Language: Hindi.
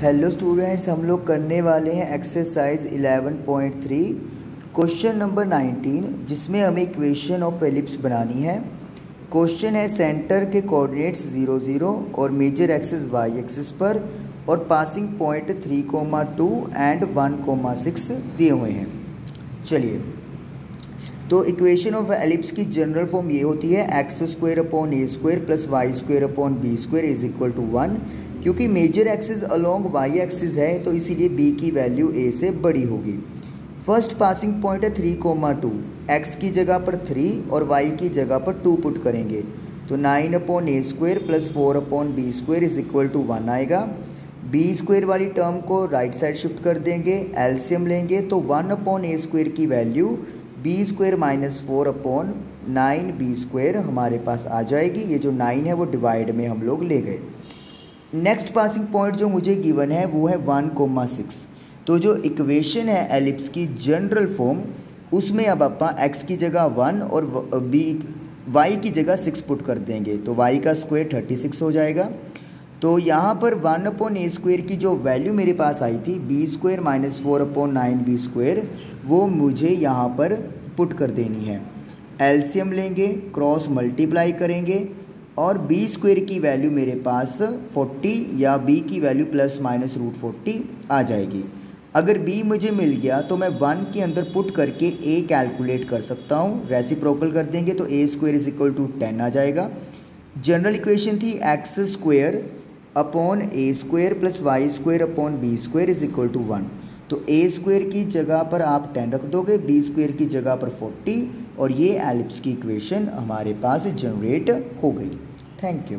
हेलो स्टूडेंट्स हम लोग करने वाले हैं एक्सरसाइज 11.3 क्वेश्चन नंबर 19 जिसमें हमें इक्वेशन ऑफ़ एलिप्स बनानी है। क्वेश्चन है सेंटर के कोऑर्डिनेट्स ज़ीरो ज़ीरो और मेजर एक्सिस वाई एक्सिस पर, और passing point three comma two and one comma six दिए हुए हैं। चलिए तो इक्वेशन ऑफ़ एलिप्स की जनरल फॉर्म ये होती है X square upon A square plus Y square upon B square is equal to one क्योंकि major axis along Y axis है तो इसीलिए बी की वैल्यू ए से बड़ी होगी। फ़र्स्ट पासिंग पॉइंट है थ्री कोमा टू एक्स की जगह पर थ्री और वाई की जगह पर टू पुट करेंगे। तो nine upon A square plus four upon B square is equal to one आएगा। बी स्क्वेयर वाली टर्म को राइट साइड शिफ्ट कर देंगे एल्सियम लेंगे तो वन अपॉन ए स्क्वेयर की value B square minus four upon nine B square हमारे पास आ जाएगी। ये जो नाइन है, वो डिवाइड में हम लोग ले गए। नेक्स्ट पासिंग पॉइंट जो मुझे गिवन है, वो है वन कोमा सिक्स तो जो इक्वेशन है एलिप्स की जनरल फॉर्म उसमें अब आप एक्स की जगह वन और बी वाई की जगह सिक्स पुट कर देंगे। तो वाई का स्क्वायर थर्टी सिक्स हो जाएगा। तो यहाँ पर वन अपॉन ए स्क्वायर की जो वैल्यू मेरे पास आई थी B square minus four upon nine B square वो मुझे यहाँ पर पुट कर देनी है। एल्सियम लेंगे क्रॉस मल्टीप्लाई करेंगे और बी स्क्वेयर की वैल्यू मेरे पास 40 या बी की value plus minus root forty आ जाएगी। अगर बी मुझे मिल गया तो मैं वन के अंदर पुट करके ए कैलकुलेट कर सकता हूँ। रेसिप्रोकल कर देंगे तो A square is equal to ten आ जाएगा। जनरल इक्वेशन थी X square upon A square plus Y square upon B square is equal to one तो ए स्क्वेयर की जगह पर आप टेन रख दोगे बी स्क्वेयर की जगह पर फोर्टी और ये एलिप्स की इक्वेशन हमारे पास जनरेट हो गई। Thank you